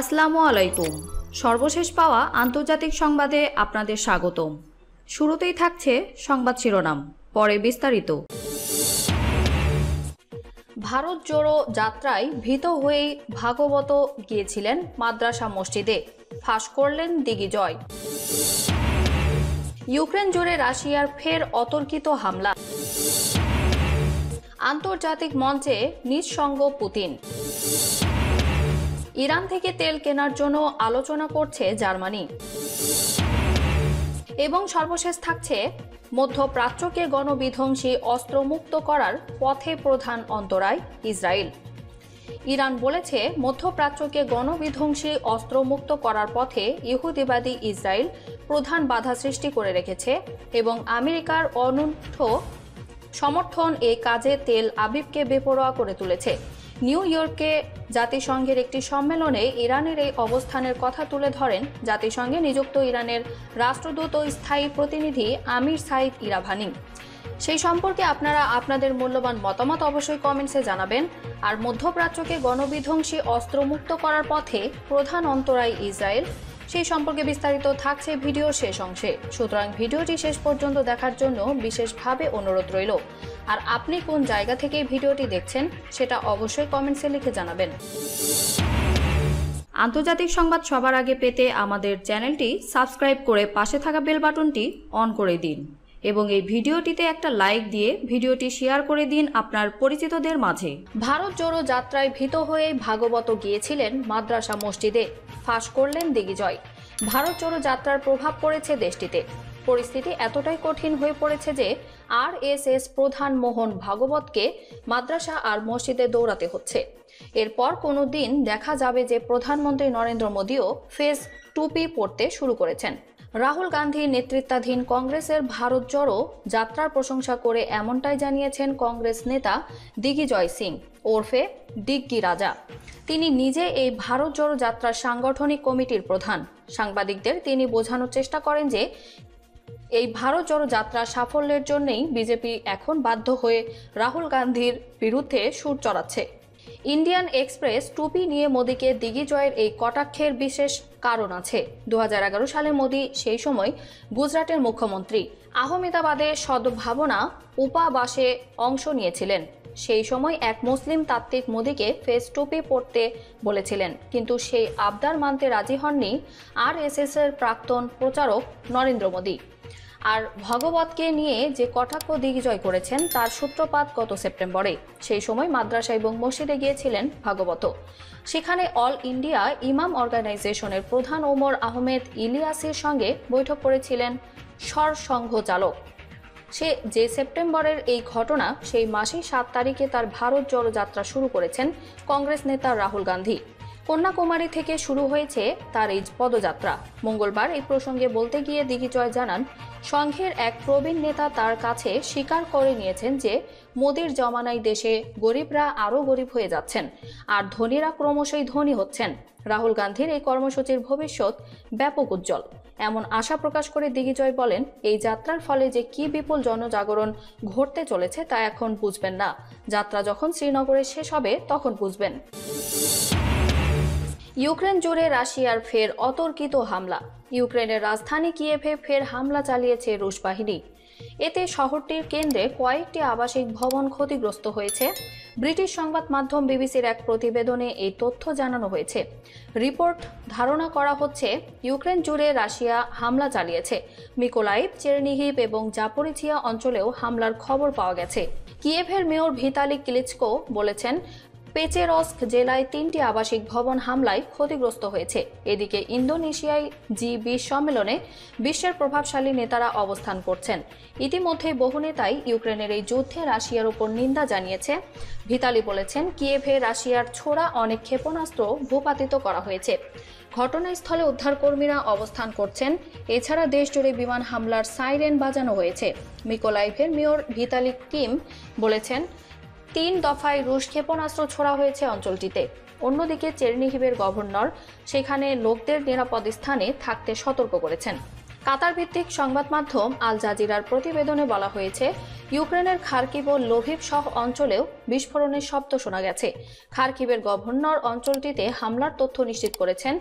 আসসালামু আলাইকুম। সর্বশেষ পাওয়া আন্তর্জাতিক সংবাদে আপনাদের স্বাগতম। শুরুতেই থাকছে সংবাদ শিরোনাম, পরে বিস্তারিত। ভারত জোড়ো যাত্রায় ভীত হয়ে ভাগবত গিয়েছিলেন মাদ্রাসা মসজিদে। ফাঁস করলেন দিগ্বিজয়। ইউক্রেন জুড়ে রাশিয়ার ফের অতর্কিত হামলা। আন্তর্জাতিক মঞ্চে নিঃসঙ্গ পুতিন। ইরান থেকে তেল কেনার জন্য আলোচনা করছে জার্মানি। এবং সর্বশেষ থাকছে, মধ্যপ্রাচ্যকে গণবিধ্বংসী অস্ত্রমুক্ত করার পথে প্রধান অন্তরায় ইসরায়েল। ইরান বলেছে, মধ্যপ্রাচ্যকে গণবিধ্বংসী অস্ত্রমুক্ত করার পথে ইহুদিবাদী ইসরায়েল প্রধান বাধা সৃষ্টি করে রেখেছে এবং আমেরিকার অনুষ্ঠ সমর্থন এই কাজে তেল আবিবকে বেপরোয়া করে তুলেছে। নিউ ইয়র্কে জাতিসংঘের একটি সম্মেলনে ইরানের এই অবস্থানের কথা তুলে ধরেন জাতিসংঘে নিযুক্ত ইরানের রাষ্ট্রদূত ও স্থায়ী প্রতিনিধি আমির সাইদ ইরাভানি। সেই সম্পর্কে আপনারা আপনাদের মূল্যবান মতামত অবশ্যই কমেন্টসে জানাবেন। আর মধ্যপ্রাচ্যকে গণবিধ্বংসী অস্ত্রমুক্ত করার পথে প্রধান অন্তরায় ইসরায়েল। সেই সম্পর্কে বিস্তারিত থাকছে ভিডিওর শেষ অংশে। সুতরাং ভিডিওটি শেষ পর্যন্ত দেখার জন্য বিশেষভাবে অনুরোধ রইল। আর আপনি কোন জায়গা থেকে ভিডিওটি দেখছেন, সেটা অবশ্যই কমেন্টসে লিখে জানাবেন। আন্তর্জাতিক সংবাদ সবার আগে পেতে আমাদের চ্যানেলটি সাবস্ক্রাইব করে পাশে থাকা বেল বাটনটি অন করে দিন। এবং এই ভিডিওটিতে একটা লাইক দিয়ে ভিডিওটি শেয়ার করে দিন আপনার পরিচিতদের মাঝে। ভারত জোড়ো যাত্রায় ভীত হয়ে ভাগবত গিয়েছিলেন মাদ্রাসা মসজিদে। ফাঁস করলেন দিগ্বিজয়। ভারত জোড়ো যাত্রার প্রভাব পড়েছে দেশটিতে। পরিস্থিতি এতটাই কঠিন হয়ে পড়েছে যে আর এস প্রধান মোহন ভাগবতকে মাদ্রাসা আর মসজিদে দৌড়াতে হচ্ছে। এরপর কোনো দিন দেখা যাবে যে প্রধানমন্ত্রী নরেন্দ্র মোদীও ফেস টুপি পড়তে শুরু করেছেন। রাহুল গান্ধীর নেতৃত্বাধীন কংগ্রেসের ভারত জড়ো যাত্রার প্রশংসা করে এমনটাই জানিয়েছেন কংগ্রেস নেতা দিগ্বিজয় সিং। ওরফে দিগ্গি রাজা। তিনি নিজে এই ভারত জড়ো যাত্রার সাংগঠনিক কমিটির প্রধান। সাংবাদিকদের তিনি বোঝানোর চেষ্টা করেন যে, এই ভারত জড়ো যাত্রা সাফল্যের জন্যই বিজেপি এখন বাধ্য হয়ে রাহুল গান্ধীর বিরুদ্ধে সুর চড়াচ্ছে। ইন্ডিয়ান এক্সপ্রেস টুপি নিয়ে মোদীকে দিগ্বিজয়ের এই কটাক্ষের বিশেষ কারণ আছে। দু হাজার এগারো সালে মোদী সেই সময় গুজরাটের মুখ্যমন্ত্রী। আহমেদাবাদে সদ্ভাবনা উপাবাসে অংশ নিয়েছিলেন। সেই সময় এক মুসলিম তাত্ত্বিক মোদীকে ফেস টুপি পড়তে বলেছিলেন। কিন্তু সেই আবদার মানতে রাজি হননি আর এর প্রাক্তন প্রচারক নরেন্দ্র মোদী। আর ভগবতকে নিয়ে যে কটাক্ষ দিগ্বিজয় করেছেন, তার সূত্রপাত গত সেপ্টেম্বরে। সেই সময় মাদ্রাসা এবং মসজিদে গিয়েছিলেন ভাগবত। সেখানে অল ইন্ডিয়া ইমাম অর্গানাইজেশনের প্রধান ওমর আহমেদ ইলিয়াসের সঙ্গে বৈঠক করেছিলেন স্বর সংঘ চালক। সে যে সেপ্টেম্বরের এই ঘটনা, সেই মাসেই সাত তারিখে তার ভারত জড়ো যাত্রা শুরু করেছেন কংগ্রেস নেতা রাহুল গান্ধী। কন্যাকুমারী থেকে শুরু হয়েছে তার এই পদযাত্রা। মঙ্গলবার এই প্রসঙ্গে বলতে গিয়ে দিগ্বিজয় জানান, সংঘের এক প্রবীণ নেতা তার কাছে স্বীকার করে নিয়েছেন যে, মোদির জমানায় দেশে গরিবরা আরও গরিব হয়ে যাচ্ছেন, আর ধনীরা ক্রমশই ধনী হচ্ছেন। রাহুল গান্ধীর এই কর্মসূচির ভবিষ্যৎ ব্যাপক উজ্জ্বল। এমন আশা প্রকাশ করে দিগ্বিজয় বলেন, এই যাত্রার ফলে যে কি বিপুল জনজাগরণ ঘটতে চলেছে তা এখন বুঝবেন না। যাত্রা যখন শ্রীনগরে শেষ হবে, তখন বুঝবেন। ইউক্রেন জুড়ে রাশিয়ার ফের অতর্কিত হামলা। ইউক্রেনের রাজধানী কিয়েভে ফের হামলা চালিয়েছে রুশ বাহিনী। এতে শহরটির কেন্দ্রে কয়েকটি আবাসিক ভবন ক্ষতিগ্রস্ত হয়েছে। ব্রিটিশ সংবাদ মাধ্যম বিবিসির এক প্রতিবেদনে এই তথ্য জানানো হয়েছে। রিপোর্ট ধারণা করা হচ্ছে, ইউক্রেন জুড়ে রাশিয়া হামলা চালিয়েছে। মিকোলাইভ চেরনিহিপ এবং জাপরিচিয়া অঞ্চলেও হামলার খবর পাওয়া গেছে। কিয়েভের মেয়র ভিতালি ক্লিচকো বলেছেন পেচেরস্ক জেলায় তিনটি আবাসিক ভবন হামলায় ক্ষতিগ্রস্ত হয়েছে। এদিকে ইন্দোনেশিয়ায় জি বিশ সম্মেলনে বিশ্বের প্রভাবশালী নেতারা অবস্থান করছেন। ইতিমধ্যে বহু নেতাই ইউক্রেনের এই যুদ্ধে রাশিয়ার ওপর নিন্দা জানিয়েছে। ভিতালি বলেছেন, কিয়েভে রাশিয়ার ছোড়া অনেক ক্ষেপণাস্ত্র ভূপাতিত করা হয়েছে। ঘটনাস্থলে উদ্ধারকর্মীরা অবস্থান করছেন। এছাড়া দেশ জুড়ে বিমান হামলার সাইরেন বাজানো হয়েছে। মিকোলাইভের মেয়র ভিতালি কিম বলেছেন তিন দফায় রুশ ক্ষেপণাস্ত্র ছোড়া হয়েছে অঞ্চলটিতে। অন্যদিকে চেরনিহিবের গভর্নর সেখানে লোকদের নিরাপদ স্থানে থাকতে সতর্ক করেছেন। কাতার ভিত্তিক সংবাদ মাধ্যম আল জাজিরার প্রতিবেদনে বলা হয়েছে ইউক্রেনের খার্কিভ ও লোভিভ সহ অঞ্চলেও বিস্ফোরণের শব্দ শোনা গেছে। খার্কিভের গভর্নর অঞ্চলটিতে হামলার তথ্য নিশ্চিত করেছেন।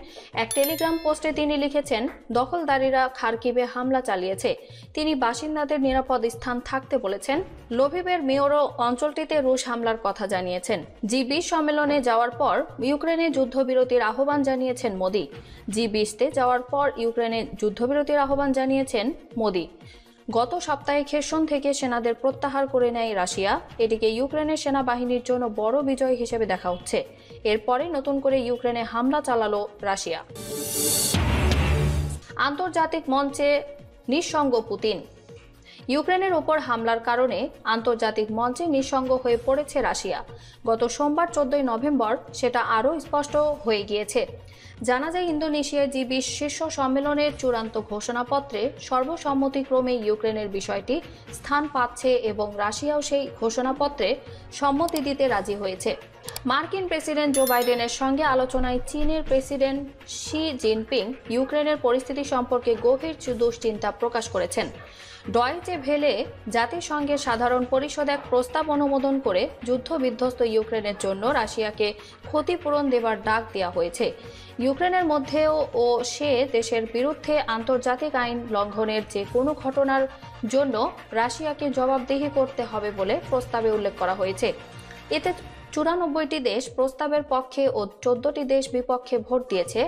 এক টেলিগ্রাম পোস্টে তিনি লিখেছেন, দখলদারীরা খার্কিভে হামলা চালিয়েছে। তিনি বাসিন্দাদের নিরাপদ স্থান থাকতে বলেছেন। লোভিবের মেয়রও অঞ্চলটিতে রুশ হামলার কথা জানিয়েছেন। জি বিশ সম্মেলনে যাওয়ার পর ইউক্রেনে যুদ্ধবিরতির আহ্বান জানিয়েছেন মোদি। জি বিশতে যাওয়ার পর ইউক্রেনে যুদ্ধবিরতির আহ্বান জানিয়েছেন মোদি। গত সপ্তাহে খেরসন থেকে সেনাদের প্রত্যাহার করে নেয় রাশিয়া। এটিকে ইউক্রেনের সেনাবাহিনীর জন্য বড় বিজয় হিসেবে দেখা হচ্ছে। এরপরে নতুন করে ইউক্রেনে হামলা চালালো রাশিয়া। আন্তর্জাতিক মঞ্চে নিঃসঙ্গ পুতিন। ইউক্রেনের ওপর হামলার কারণে আন্তর্জাতিক মঞ্চে নিঃসঙ্গ হয়ে পড়েছে রাশিয়া। গত সোমবার চোদ্দই নভেম্বর সেটা আরও স্পষ্ট হয়ে গিয়েছে। জানা যায় ইন্দোনেশিয়ায় জি বিশ শীর্ষ সম্মেলনের চূড়ান্ত ঘোষণাপত্রে সর্বসম্মতিক্রমে ইউক্রেনের বিষয়টি স্থান পাচ্ছে এবং রাশিয়াও সেই ঘোষণাপত্রে সম্মতি দিতে রাজি হয়েছে। মার্কিন প্রেসিডেন্ট জো বাইডেনের সঙ্গে আলোচনায় চীনের প্রেসিডেন্ট শি জিনপিং ইউক্রেনের পরিস্থিতি সম্পর্কে গভীর দুশ্চিন্তা প্রকাশ করেছেন। ডয়েচে ভেলে জাতিসংঘের সাধারণ পরিষদ এক প্রস্তাব অনুমোদন করে যুদ্ধ বিধ্বস্ত ইউক্রেনের জন্য রাশিয়াকে ক্ষতিপূরণ দেবার ডাক দেওয়া হয়েছে। ইউক্রেনের মধ্যেও ও সে দেশের বিরুদ্ধে আন্তর্জাতিক আইন লঙ্ঘনের যে কোনো ঘটনার জন্য রাশিয়াকে জবাবদিহি করতে হবে বলে প্রস্তাবে উল্লেখ করা হয়েছে। এতে চুরানব্বইটি দেশ প্রস্তাবের পক্ষে ও চোদ্দটি দেশ বিপক্ষে ভোট দিয়েছে,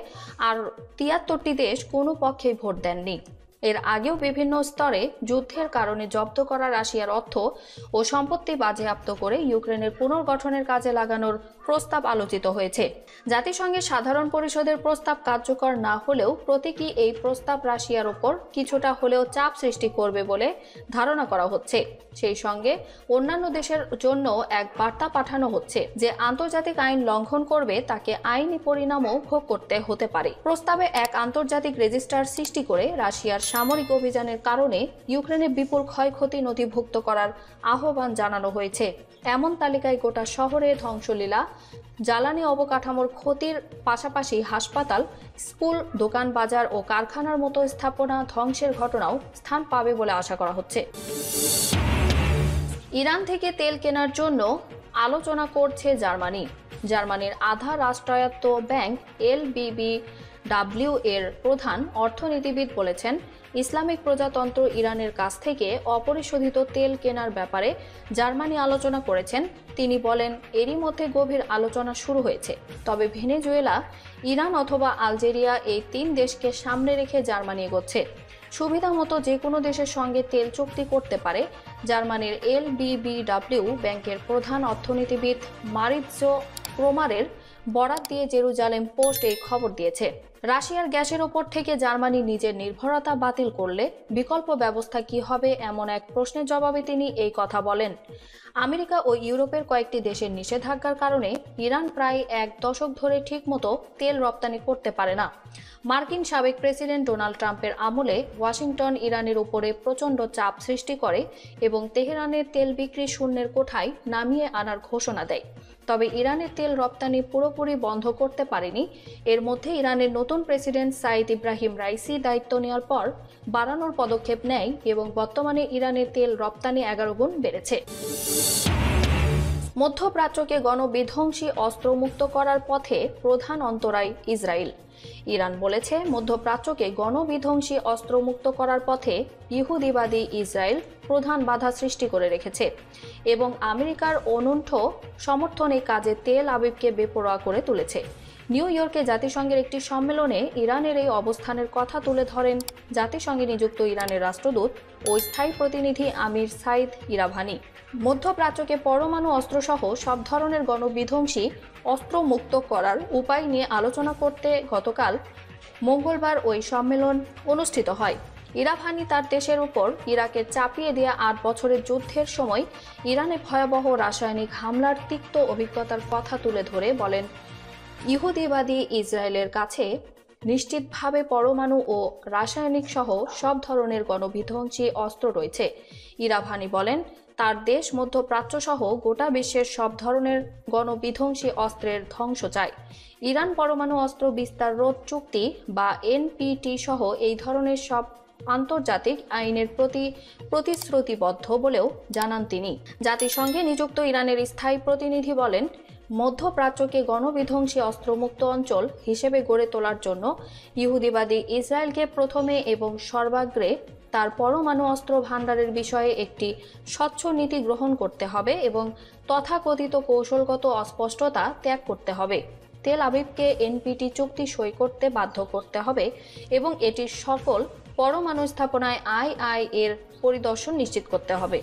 আর তিয়াত্তরটি দেশ কোনো পক্ষেই ভোট দেননি। এর আগেও বিভিন্ন স্তরে যুদ্ধের কারণে জব্দ করা রাশিয়ার অর্থ ও সম্পত্তি বাজেয়াপ্ত করে ইউক্রেনের পুনর্গঠনের কাজে লাগানোর প্রস্তাব আলোচিত হয়েছে। জাতিসংঘের সাধারণ পরিষদের প্রস্তাব কার্যকর না হলেও প্রতীকী এই প্রস্তাব রাশিয়ার ওপর কিছুটা হলেও চাপ সৃষ্টি করবে বলে ধারণা করা হচ্ছে। সেই সঙ্গে অন্যান্য দেশের জন্য এক বার্তা পাঠানো হচ্ছে যে আন্তর্জাতিক আইন লঙ্ঘন করবে তাকে আইনি পরিণামও ভোগ করতে হতে পারে। প্রস্তাবে এক আন্তর্জাতিক রেজিস্টার সৃষ্টি করে রাশিয়ার সামরিক অভিযানের কারণে ইউক্রেনে বিপুল ক্ষয়ক্ষতি নথিভুক্ত করার আহ্বান জানানো হয়েছে। এমন তালিকায় গোটা শহরে ধ্বংসলীলা, জ্বালানি অবকাঠামোর ক্ষতির পাশাপাশি হাসপাতাল, স্কুল, দোকান বাজার ও কারখানার মতো স্থাপনা ধ্বংসের ঘটনাও স্থান পাবে বলে আশা করা হচ্ছে। ইরান থেকে তেল কেনার জন্য আলোচনা করছে জার্মানি। জার্মানির আধা রাষ্ট্রায়ত্ত ব্যাংক, এলবিবি ডাব্লিউ এর প্রধান অর্থনীতিবিদ বলেছেন, ইসলামিক প্রজাতন্ত্র ইরানের কাছ থেকে অপরিশোধিত তেল কেনার ব্যাপারে জার্মানি আলোচনা করেছেন। তিনি বলেন, এরই মধ্যে গভীর আলোচনা শুরু হয়েছে। তবে ভেনেজুয়েলা, ইরান অথবা আলজেরিয়া এই তিন দেশকে সামনে রেখে জার্মানি এগোচ্ছে। সুবিধা মতো যে কোনো দেশের সঙ্গে তেল চুক্তি করতে পারে। জার্মানির এল বিবিডাব্লিউ ব্যাংকের প্রধান অর্থনীতিবিদ মারিৎজো ক্রোমারের বরাত দিয়ে জেরুজালেম পোস্ট এই খবর দিয়েছে। রাশিয়ার গ্যাসের ওপর থেকে জার্মানি নিজের নির্ভরতা বাতিল করলে বিকল্প ব্যবস্থা কি হবে এমন এক প্রশ্নের জবাবে তিনি এই কথা বলেন। আমেরিকা ও ইউরোপের কয়েকটি দেশের নিষেধাজ্ঞার কারণে ইরান প্রায় এক দশক ধরে ঠিকমতো তেল রপ্তানি করতে পারে না। মার্কিন সাবেক প্রেসিডেন্ট ডোনাল্ড ট্রাম্পের আমলে ওয়াশিংটন ইরানের উপরে প্রচণ্ড চাপ সৃষ্টি করে এবং তেহরানের তেল বিক্রি শূন্যের কোঠায় নামিয়ে আনার ঘোষণা দেয়। তবে ইরানের তেল রপ্তানি পুরোপুরি বন্ধ করতে পারেনি। এর মধ্যে ইরানের নতুন প্রেসিডেন্ট সাইদ ইব্রাহিম রাইসি দায়িত্ব নেওয়ার পর বাড়ানোর পদক্ষেপ নেয় এবং বর্তমানে ইরানের তেল রপ্তানি এগারো গুণ বেড়েছে। মধ্যপ্রাচ্যকে গণবিধ্বংসী অস্ত্রমুক্ত করার পথে প্রধান অন্তরায় ইসরায়েল। ইরান বলেছে, মধ্যপ্রাচ্যকে গণবিধ্বংসী অস্ত্রমুক্ত করার পথে ইহুদিবাদী ইসরায়েল প্রধান বাধা সৃষ্টি করে রেখেছে এবং আমেরিকার অনুণ্ঠ সমর্থনে কাজে তেল আবিবকে বেপরোয়া করে তুলেছে। নিউ ইয়র্কে জাতিসংঘের একটি সম্মেলনে ইরানের এই অবস্থানের কথা তুলে ধরেন জাতিসংঘে নিযুক্ত ইরানের রাষ্ট্রদূত ও স্থায়ী প্রতিনিধি আমির সাইদ ইরাভানি। মধ্যপ্রাচ্যকে পরমাণু অস্ত্রসহ সব ধরনের গণবিধ্বংসী অস্ত্র মুক্ত করার উপায় নিয়ে আলোচনা করতে গতকাল মঙ্গলবার ওই সম্মেলন অনুষ্ঠিত হয়। ইরাভানি তার দেশের উপর ইরাকে চাপিয়ে দেওয়া আট বছরের যুদ্ধের সময় ইরানে ভয়াবহ রাসায়নিক হামলার তিক্ত অভিজ্ঞতার কথা তুলে ধরে বলেন ইহুদিবাদী ইসরায়েলের কাছে নিশ্চিতভাবে পরমাণু ও রাসায়নিক সহ সব ধরনের গণবিধ্বংসী অস্ত্র রয়েছে। ইরাভানি বলেন, তার দেশ মধ্যপ্রাচ্য সহ গোটা বিশ্বের সব ধরনের গণবিধ্বংসী অস্ত্রের ধ্বংস চায়। ইরান পরমাণু অস্ত্র বিস্তার রোধ চুক্তি বা এনপিটি সহ এই ধরনের সব আন্তর্জাতিক আইনের প্রতি প্রতিশ্রুতিবদ্ধ বলেও জানান তিনি। জাতিসংঘে নিযুক্ত ইরানের স্থায়ী প্রতিনিধি বলেন মধ্যপ্রাচ্যকে গণবিধ্বংসী অস্ত্রমুক্ত অঞ্চল হিসেবে গড়ে তোলার জন্য ইহুদিবাদী ইসরায়েলকে প্রথমে এবং সর্বাগ্রে তার পরমাণু অস্ত্র ভাণ্ডারের বিষয়ে একটি স্বচ্ছ নীতি গ্রহণ করতে হবে এবং তথাকথিত কৌশলগত অস্পষ্টতা ত্যাগ করতে হবে। তেল আবিবকে এনপিটি চুক্তি সই করতে বাধ্য করতে হবে এবং এটির সফল পরমাণু স্থাপনায় আই আই এর পরিদর্শন নিশ্চিত করতে হবে।